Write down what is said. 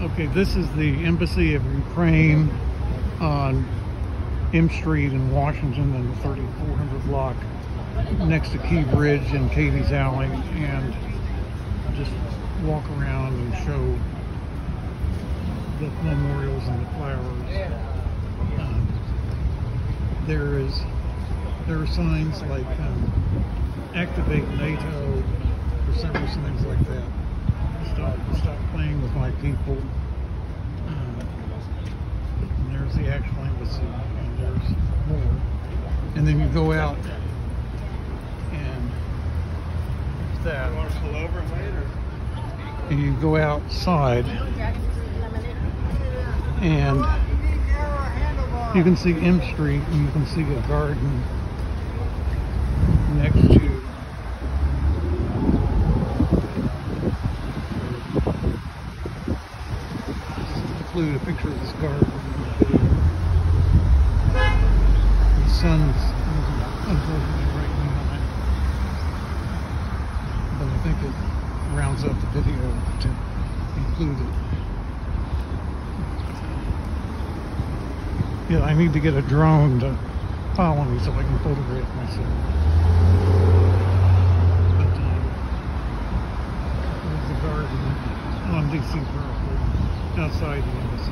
Okay, this is the Embassy of Ukraine on M Street in Washington in the 3400 block next to Key Bridge and Cady's Alley and just walk around and show the memorials and the flowers. Um, there is there are signs like um, activate NATO or several signs like that. Stop with my people. And there's the actual embassy and there's more. And then you go out and that Want to pull over later? and you go outside and you can see M Street and you can see a garden next to just include a picture of this garden. The sun's unfortunately right behind. But I think it rounds up the video to include it. Yeah, I need to get a drone to follow me so I can photograph myself. But um, the garden on DC property outside the embassy.